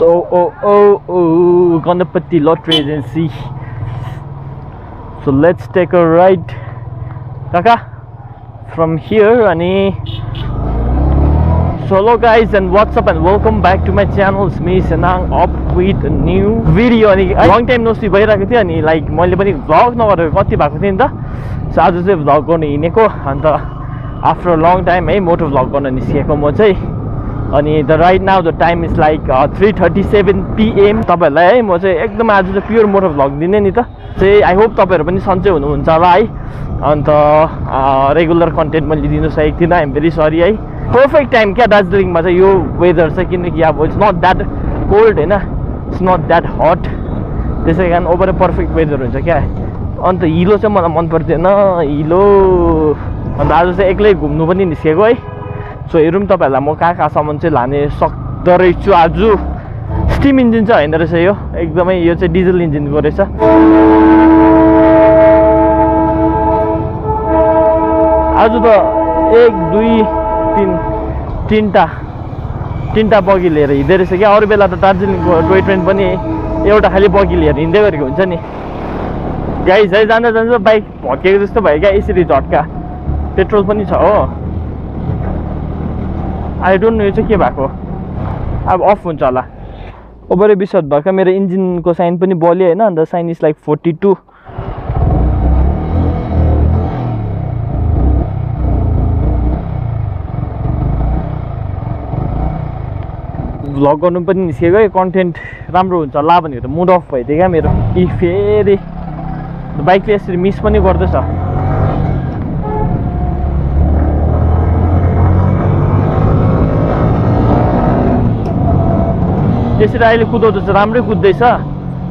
So, oh, oh, oh, Ganapati Lottery Agency. So let's take a ride, Kaka, from here. Ani. So hello guys and what's up and welcome back to my channel. It's me Senang up with a new video. अनि long time no see भइरहेको थियो अनि like मैले पनि vlog नगरेको कति भएको थियो नि त सो आज चाहिँ भ्लग गर्नु हिँडेको अन्त आफ्टर लङ टाइम है मोटो भ्लग गर्न निस्किएको म चाहिँ अनि the right now the time is like three thirty seven PM तपाईँहरूलाई है म चाहिँ एकदम आज चाहिँ प्योर मोटो भ्लग दिने नि त। चाहिँ आई होप तपाईँहरू पनि सन्चै हुनुहुन्छ होला है। अन्त रेगुलर कन्टेन्ट मैले दिनु सकेको थिइनँ। आइएम भेरी सरी है। पर्फेक्ट टाइम क्या दार्जिलिङमा चाहिँ यो वेदर चाहिँ किनकि अब इट्स नट द्याट कोल्ड होइन? इट्स नट द्याट हट त्यसै कारण ओभर पर्फेक्ट वेदर हुन्छ क्या। अन्त हिलो चाहिँ मलाई मन पर्दैन। हिलो। अन्त आज चाहिँ एक्लै घुम्नु पनि निस्केको है। सो हेरौँ तपाईँहरूलाई म कहाँ कहाँसम्म चाहिँ लाने सक्दो रहेछु आज स्टिम इन्जिन चाहिँ होइन रहेछ यो एकदमै यो चाहिँ डिजल इन्जिनको रहेछ आज त एक दुई तिन तिनवटा तिनवटा बगी लिएर हिँड्दै रहेछ क्या अरू बेला त दार्जिलिङको टोय ट्रेन पनि एउटा खालि बगी लिएर हिँड्दै गरेको हुन्छ नि गाइस है जाँदा जाँदा बाइक भत्किएको जस्तो भयो क्या यसरी झट्का पेट्रोल पनि छ हो आई डोन्ट नो यो चाहिँ के भएको अब अफ हुन्छ होला। ओभरै बिसत भएको मेरो इन्जिनको साइन पनि बल्यो होइन and sign is like forty two vlog गर्नु पनि निस्केको है कन्टेन्ट राम्रो हुन्छ होला भनेर मुड अफ भइदियो क्या मेरो। कि फेरि। बाइकले यसरी मिस पनि गर्दैछ। त्यसरी अहिले कुदाउँदैछ राम्रै कुद्दैछ।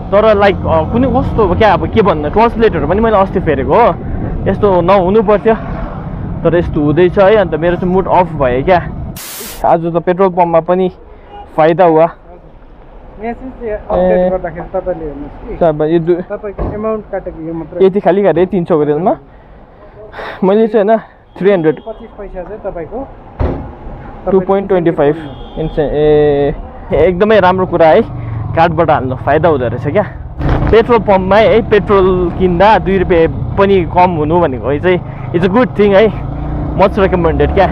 तर लाइक कुनै कस्तो क्या अब के भन्नु ट्रान्सलेटहरू पनि मैले अस्ति फेरेको हो। यस्तो नहुनु पर्थ्यो। तर यस्तो हुँदैछ है अन्त मेरो चाहिँ मुड अफ भयो क्या। आज त पेट्रोल पम्पमा पनि फाइदा हुवा यति खालि खाले तिन सौको रेलमा मैले चाहिँ होइन थ्री हन्ड्रेड पच्चिस पैसा चाहिँ तपाईँको। Two point twenty five inch ए। एकदमै राम्रो कुरा है। कार्डबाट हाल्नु फाइदा हुँदो रहेछ क्या। पेट्रोल पम्पमै है पेट्रोल किन्दा दुई रुपियाँ पनि कम हुनु भनेको चाहिँ इट्स अ गुड थिङ है। मच रेकमेन्डेड क्या।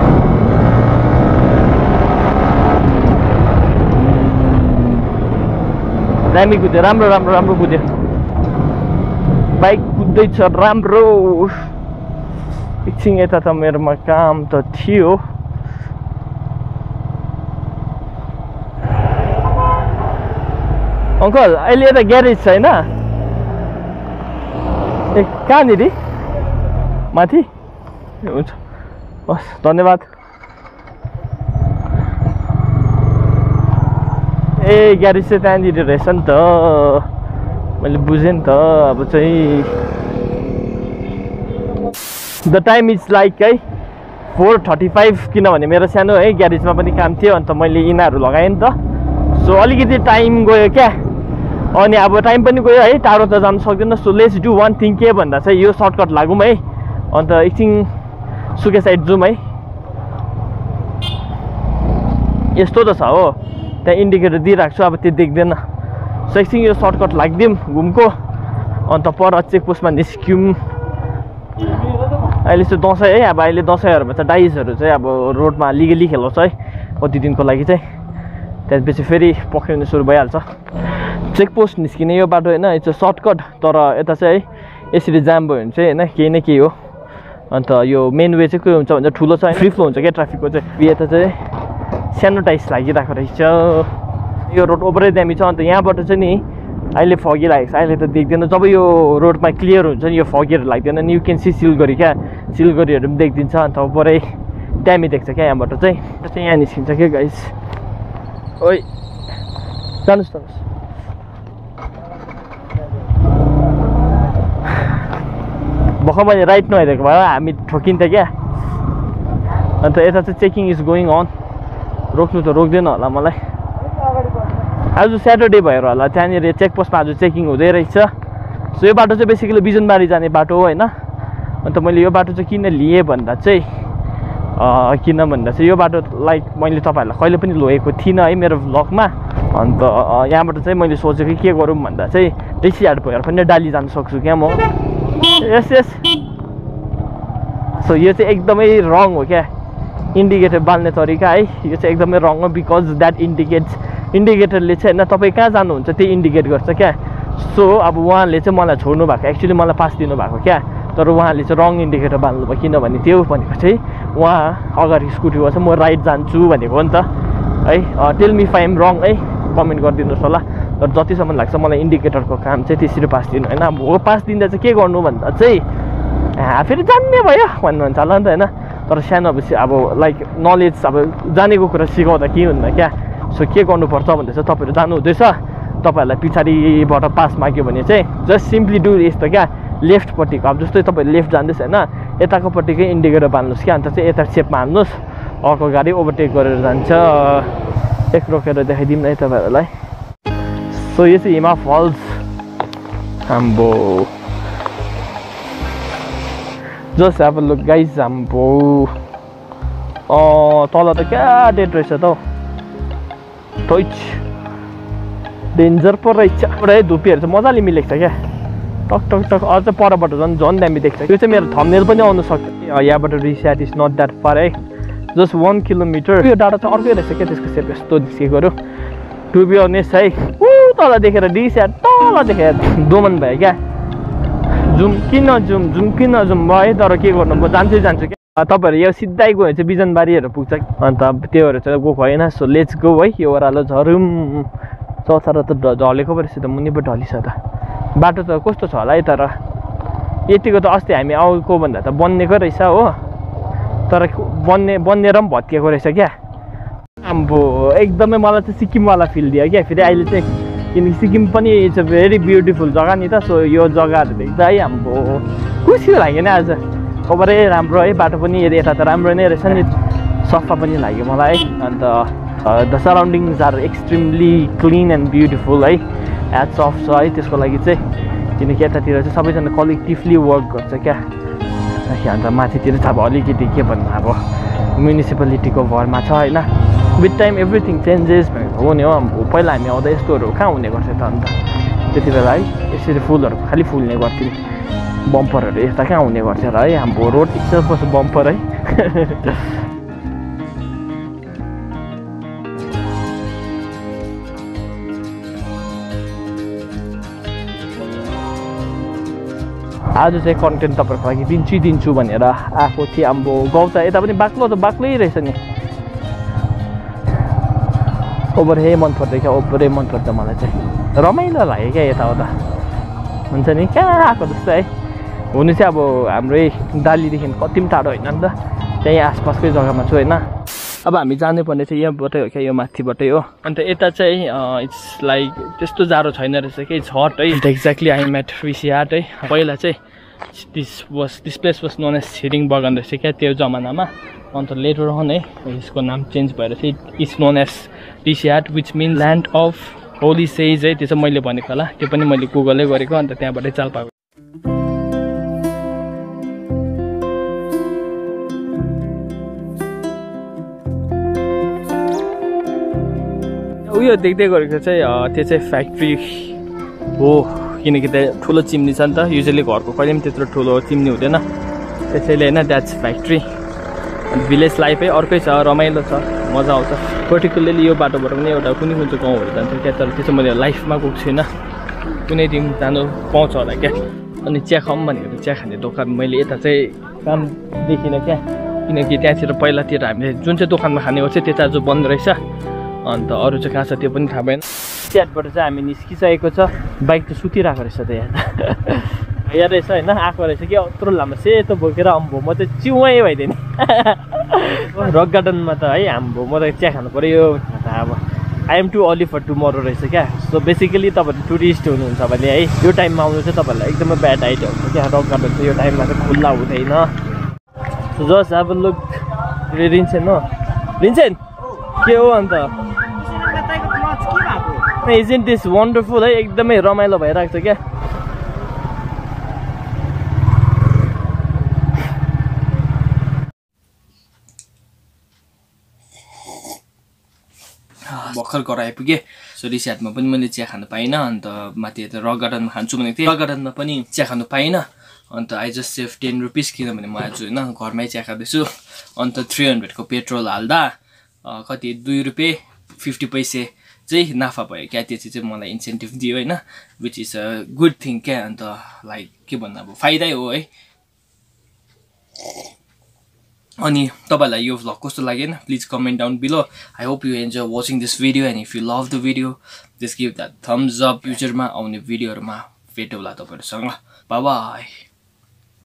दामी कुद्यो राम्रो राम्रो राम्रो कुद्यो। बाइक कुद्दैछ राम्रो। एकछिन यता त मेरोमा काम त थियो। अङ्कल अहिले यता ग्यारेज छैन? ए कहाँनिर माथि? ए, हुन्छ। हस् धन्यवाद। ए ग्यारेज चाहिँ त्यहाँनिर रहेछ नि त। मैले बुझेँ नि त अब चाहिँ द टाइम इज लाइक है फोर थर्टी फाइभ किनभने मेरो सानो है ग्यारेजमा पनि काम थियो अन्त मैले यिनीहरू लगाएँ नि त। सो अलिकति टाइम गयो क्या। अनि अब टाइम पनि गयो है टाढो त जानु सक्दैन। So let's do one thing के भन्दा चाहिँ यो सर्टकट लागौँ है। अन्त एकछिन सुके साइड जाउँ है। यस्तो त छ हो। त्यहाँ इन्डिकेटर दिइरहेको छु अब त्यो देख्दैन। सो एकछिन यो सर्टकट लागिदिउँ घुमको। अन्त पर चेकपोस्टमा निस्क्यौँ अहिले चाहिँ दसैँ है अब अहिले दसैँहरूमा चाहिँ डाइजहरू चाहिँ अब रोडमा लिगली खेलाउँछ है। कति दिनको लागि चाहिँ। त्यसपछि फेरि पक्रिनु सुरु भइहाल्छ। चेकपोस्ट निस्किने यो बाटो होइन यो चाहिँ सर्टकट तर यता चाहिँ है यसरी जाम भयो भने चाहिँ होइन केही न केही हो। अन्त यो मेन वे चाहिँ के हुन्छ भने ठुलो छ फ्री फ्लो हुन्छ क्या ट्राफिकको चाहिँ। यता चाहिँ सानो टाइस लागिरहेको रहेछ। यो रोड ओभरै दामी छ। अन्त यहाँबाट चाहिँ नि अहिले फगी लागेको छ। अहिले त देख्दैन। जब यो रोडमा क्लियर हुन्छ नि यो फगीहरू लाग्दैन नि। यु क्यान सी सिलगढी क्या। सिलगढीहरू पनि देखिदिन्छ। अन्त ओभरै दामी देख्छ क्या यहाँबाट चाहिँ। चाहिँ यहाँ निस्किन्छ क्या गाइस ओइ जानुहोस् जानुहोस्। भर्खर मैले राइट नहेरेको भए हामी ठोकिन्थ्यो क्या अन्त यता चाहिँ चेकिङ इज गोइङ अन रोक्नु त रोक्दैन होला मलाई आज स्याटरडे भएर होला त्यहाँनिर चेकपोस्टमा आज चेकिङ हुँदै रहेछ सो यो बाटो चाहिँ बेसिकली बिजनबारी जाने बाटो हो होइन अन्त मैले यो बाटो चाहिँ किन लिएँ भन्दा चाहिँ किन भन्दा चाहिँ यो बाटो लाइक मैले तपाईँहरूलाई कहिले पनि लगेको थिइनँ है मेरो भ्लगमा अन्त यहाँबाट चाहिँ मैले सोचेको के गरौँ भन्दा चाहिँ ऋषिहाट भएर पनि डाली जानु सक्छु क्या म यस यस सो यो चाहिँ एकदमै रङ हो क्या इन्डिकेटर बाल्ने तरिका है यो चाहिँ एकदमै रङ हो बिकज द्याट इन्डिकेट्स इन्डिकेटरले चाहिँ होइन तपाईँ कहाँ जानुहुन्छ त्यही इन्डिकेट गर्छ क्या सो अब उहाँले चाहिँ मलाई छोड्नु भएको एक्चुली मलाई पास दिनुभएको क्या तर उहाँले चाहिँ रङ इन्डिकेटर बाल्नुभयो किनभने त्यो भनेको चाहिँ उहाँ अगाडि स्कुटीमा चाहिँ म राइट जान्छु भनेको हो नि त है टेल मी फाइम रङ है कमेन्ट गरिदिनुहोस् होला तर जतिसम्म लाग्छ मलाई इन्डिकेटरको काम चाहिँ त्यसरी पास दिनु होइन अब हो पास दिँदा चाहिँ के गर्नु भन्दा चाहिँ फेरि जान्ने भयो भन्नुहुन्छ होला नि त होइन? तर सानो भएपछि अब लाइक नलेज अब जानेको कुरा सिकाउँदा के हुन्न क्या? सो के गर्नुपर्छ भन्दा चाहिँ तपाईँहरू जानु हुँदैछ तपाईँहरूलाई पछाडिबाट पास माग्यो भने चाहिँ जस्ट सिम्पली डु यस्तो क्या? लेफ्टपट्टिको अब जस्तै तपाईँ लेफ्ट जाँदैछ होइन? यताकोपट्टिकै इन्डिकेटर बाल्नुहोस् क्या अन्त चाहिँ यता सेपमा हाल्नुहोस् अर्को गाडी ओभरटेक गरेर जान्छ। एक रोकेर देखाइदिउँ न है तपाईँहरूलाई। सो यो चाहिँ हिमा फल्स हाम्रो जस्ट अब लुक गाइज हाम्रो तल त क्या डेट रहेछ त हौ टोइच डेन्जर पो रहेछ है धुप्पीहरू चाहिँ मजाले मिलेको छ क्या टक टक टक अझ परबाट झन् झन् दामी देख्छ यो चाहिँ मेरो थम्नेल पनि आउनु सक्छ यहाँबाट resort is not that far है जस्ट वान किलोमिटर यो डाटा चाहिँ अर्कै रहेछ क्या त्यसको सेप यस्तो निस्केकोहरू टु बी अनेस्ट है तल देखेर रिस्याट तल देखेर दोमन भयो क्या? जुम किन जुम जुम किन जुम भयो तर के गर्नु? म जान्छु जान्छु क्या। तपाईँहरू यो सिधै गयो भने चाहिँ बिजनबारीहरू पुग्छ अन्त अब त्योहरू चाहिँ गएको होइन। सो लेट्स गो है यो ओह्रालो झरुम। चौतारा त ढलेको पो रहेछ त मुनि पो ढलिछ त बाटो त कस्तो छ होला है तर। यतिको त अस्ति हामी आउको भन्दा त बन्नेको रहेछ हो। तर बन्ने बन्नेर पनि भत्किएको रहेछ क्या। आम्बो एकदमै मलाई चाहिँ सिक्किमवाला फिल दियो क्या। फेरि अहिले चाहिँ किनकि सिक्किम पनि इट्स अ भेरी ब्युटिफुल जग्गा नि त सो यो जग्गाहरू देख्दा है हाम्रो खुसी लाग्यो नि आज। ओभरै राम्रो है बाटो पनि यता त राम्रो नै रहेछ नि सफा पनि लाग्यो मलाई। And the surroundings are extremely clean and beautiful है। एट्स अफ छ है त्यसको लागि चाहिँ। किनकि यतातिर चाहिँ सबैजना कलेक्टिभली वर्क गर्छ क्या। अन्त माथितिर चाहिँ अब अलिकति के भन्नु अब म्युनिसिपालिटीको भरमा छ होइन। विथ टाइम एभ्रिथिङ चेन्जेस हो नि हो पहिला हामी आउँदा यस्तोहरू कहाँ हुने गर्थ्यो त अन्त त्यति बेला है यसरी फुलहरू खालि फुल्ने गर्थ्यो बम्परहरू यस्ता कहाँ हुने गर्थ्यो र है हाम्रो रोड इक्सल्फ कस्तो बम्पर है आज चाहिँ कन्टेन्ट तपाईँहरूको लागि दिन्छु दिन्छु भनेर आएको थिएँ हाम्रो गाउँ त यता पनि बाक्लो त बाक्लै रहेछ नि ओभर हे मन पर्छ क्या ओभरै मन पर्छ मलाई चाहिँ रमाइलो लाग्यो क्या यताउता हुन्छ नि कहाँ आएको जस्तो है हुनु चाहिँ अब हाम्रै डालीदेखि कति पनि टाढो होइन नि त त्यहीँ आसपासकै जग्गामा छु होइन अब हामी जानुपर्ने चाहिँ यहाँबाटै हो क्या यो माथिबाटै हो अन्त यता चाहिँ इट्स लाइक त्यस्तो जाडो छैन रहेछ कि इट्स हट है एक्ज्याक्टली आइम एट हाट है पहिला चाहिँ this was this place was known as Tshering बगान रहेछ क्या त्यो जमानामा अन्त लेटर अन है यसको नाम चेन्ज भएर चाहिँ it's known as Tisihat which mean land of holy sage है त्यो चाहिँ मैले भनेको होला। त्यो पनि मैले गुगलै गरेको अन्त त्यहाँबाटै चाल पाएको। उयो देख्दै गरेको चाहिँ त्यो चाहिँ फ्याक्ट्री हो किनकि त्यहाँ ठुलो चिम्नी छ नि त। युजली घरको कहिले पनि त्यत्रो ठुलो चिम्नी हुँदैन। त्यसैले होइन द्याट्स फ्याक्ट्री भिलेज लाइफै अर्कै छ रमाइलो छ मजा आउँछ। पर्टिकुलरली यो बाटोबाट पनि एउटा कुनै कुन चाहिँ गाउँहरू जान्छ क्या तर त्यो चाहिँ मैले लाइफमा गएको छुइनँ। कुनै दिन जानु पाउँछ होला क्या। अनि चिया खाऊँ भनेको चिया खाने दोकान मैले यता चाहिँ काम देखिनँ क्या। किनकि त्यहाँतिर पहिलातिर हामीले जुन चाहिँ दोकानमा खाने गर्छ त्यो चाहिँ आज बन्द रहेछ। अन्त अरू चाहिँ कहाँ छ त्यो पनि थाहा भएन। च्याटबाट चाहिँ हामी निस्किसकेको छ। बाइक त सुतिरहेको रहेछ त यहाँ। यहाँ रहेछ होइन? आएको रहेछ कि? यत्रो लामो सेतो बोकेर अम्बो म चाहिँ चिउै भइदिएँ नि। रक गार्डनमा त है हाम्रो म त चिया खानु पऱ्यो अब I'm too early for tomorrow रहेछ क्या। सो बेसिकली तपाईँहरू टुरिस्ट हुनुहुन्छ भने है यो टाइममा आउनु चाहिँ तपाईँहरूलाई एकदमै ब्याड आइडिया हुन्छ क्या। रक गार्डन चाहिँ यो टाइममा चाहिँ खुल्ला हुँदैन। जस्ट अब लुक रिन्छेन हो? रिन्छेन के हो अन्त? इजन्ट दिस वन्डरफुल है एकदमै रमाइलो भइरहेको छ क्या। भर्खर घर आइपुगेँ सो रिस्याटमा पनि मैले चिया खानु पाइनँ। अन्त माथि यता रक गार्डनमा खान्छु भनेको थिएँ। रक गार्डनमा पनि चिया खानु पाइनँ। And I just save ten rupees किनभने म आज होइन घरमै चिया खाँदैछु। अन्त थ्री हन्ड्रेडको पेट्रोल हाल्दा कति दुई रुपियाँ फिफ्टी पैसे चाहिँ नाफा भयो। क्या त्यो चाहिँ मलाई इन्सेन्टिभ दियो होइन which is a good thing क्या। अन्त लाइक के भन्नु अब फाइदै हो है। अनि तपाईँलाई यो भ्लग कस्तो लागेन please comment down below I hope you enjoy watching this video and if you love the video just give that thumbs up फ्युचरमा आउने भिडियोहरूमा भेटौँला तपाईँहरूसँग। बाई